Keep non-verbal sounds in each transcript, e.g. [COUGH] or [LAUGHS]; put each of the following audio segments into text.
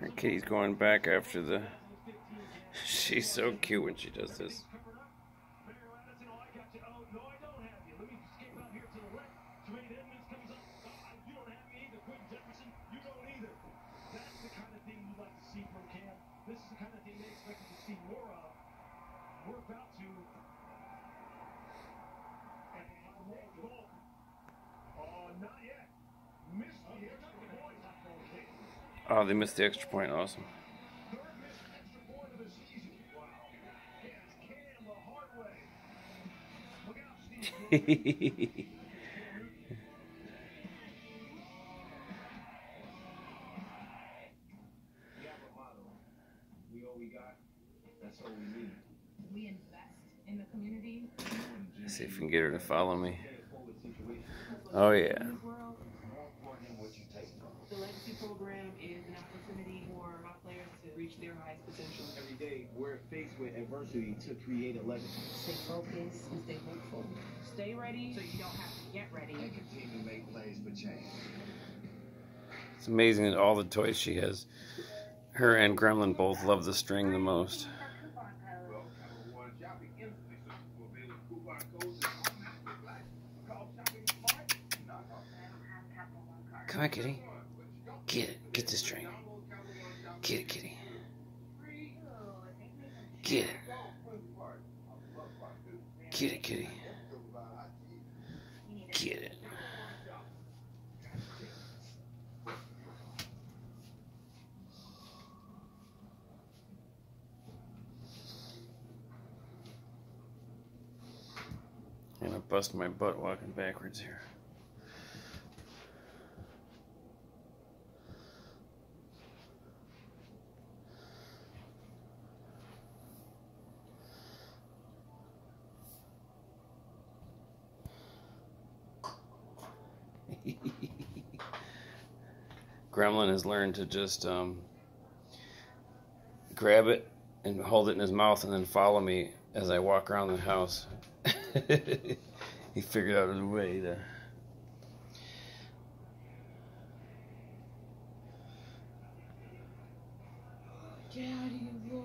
Her kitty's going back after the. She's so cute when she does this. Oh, they missed the extra point. Awesome. [LAUGHS] Community. See if we can get her to follow me. Oh yeah. The legacy program is an opportunity for my players to reach their highest potential. Every day, we're faced with adversity to create a legacy. Stay focused and stay hopeful. Stay ready so you don't have to get ready. And continue to make plays for change. It's amazing that all the toys she has. Her and Gremlin both love the string the most. Come on, kitty. Get it. Get this string. Get it, kitty. Get it. Get it, kitty. Get it. I'm gonna bust my butt walking backwards here. Gremlin has learned to just um, grab it and hold it in his mouth and then follow me as I walk around the house. [LAUGHS] he figured out a way to. Get out of here.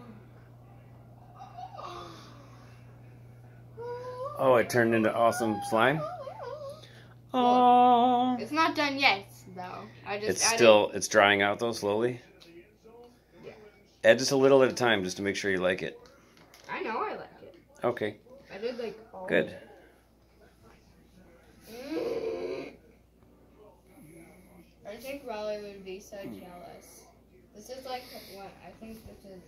Oh, it turned into awesome slime. Oh, It's not done yet, though. I just it's added- still it's drying out though slowly. Yeah. Add just a little at a time, just to make sure you like it. I know I like it. Okay, I did like all. good. Mm. I think Raleigh would be so jealous. This is like what I think this is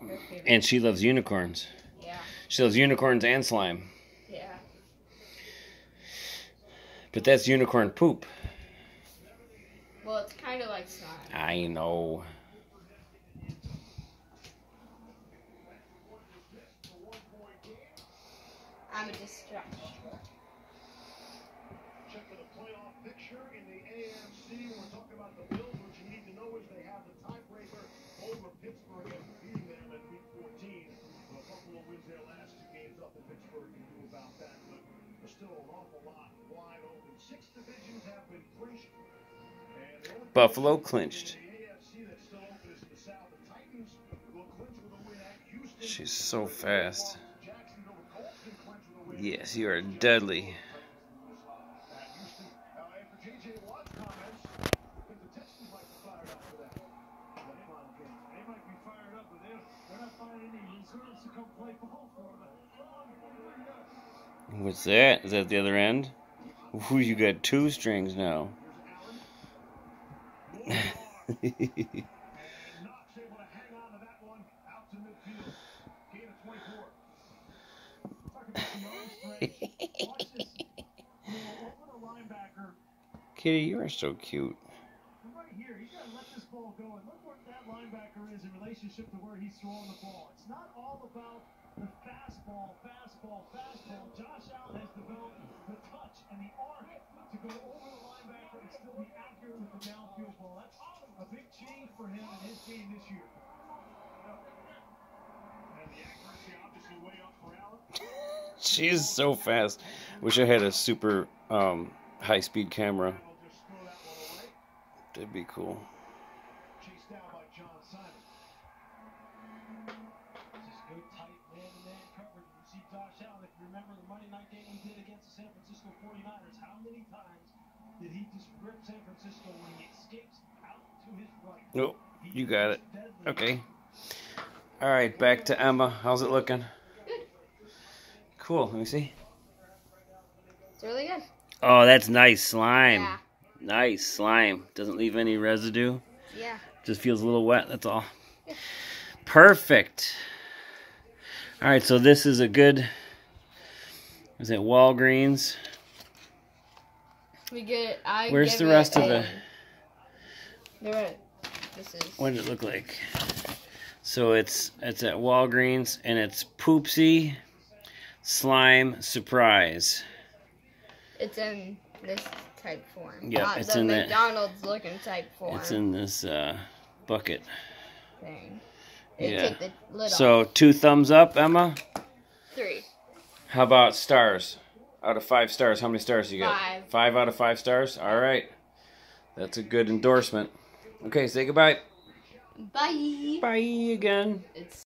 her favorite. And she loves unicorns. yeah, She loves unicorns and slime. yeah. But that's unicorn poop. Well, it's kind of like slime. I know. I'm a distraction. Check for the playoff picture in the AFC. We're talking about the Bills. What you need to know is they have the tiebreaker over Pittsburgh at clinched. She's so fast. Yes, you are deadly. What's that? Is that the other end? Ooh, you got two strings now. Kitty, you are so cute. Right here, he's got to let this ball go. And look what that linebacker is in relationship to where he's throwing the ball. It's not all about [LAUGHS] fastball, fastball, fastball. Josh Allen has developed the touch and the arm to go over the linebacker and still be accurate with the downfield ball. That's a big change for him in his game this year. And the accuracy obviously way up for Allen. She is so fast. Wish I had a super um, high speed camera. That'd be cool. Chase down by John Simon. Just good tight man-to-man coverage. You see Josh Allen. If you remember the Monday night game we did against the San Francisco 49ers, how many times did he just rip San Francisco when he escapes out to his right? Nope. He You got it. Okay. All right, back to Emma. How's it looking? Good. Cool. Let me see. It's really good. Oh, that's nice slime. Yeah. Nice slime. Doesn't leave any residue. Yeah. Just feels a little wet. That's all. Perfect. All right, so this is a good. Is it Walgreens? We get. I Where's the rest of the? This is. What does it look like? So it's it's at Walgreens and it's Poopsie Slime Surprise. It's in this type form. Yeah, Not it's the in the- McDonald's looking type form It's in this uh, bucket. thing. They Yeah. take the lid So off. two thumbs up, Emma. How about stars? Out of five stars, how many stars you got? Five. Five out of five stars. All right, that's a good endorsement. Okay, say goodbye. Bye. Bye again. It's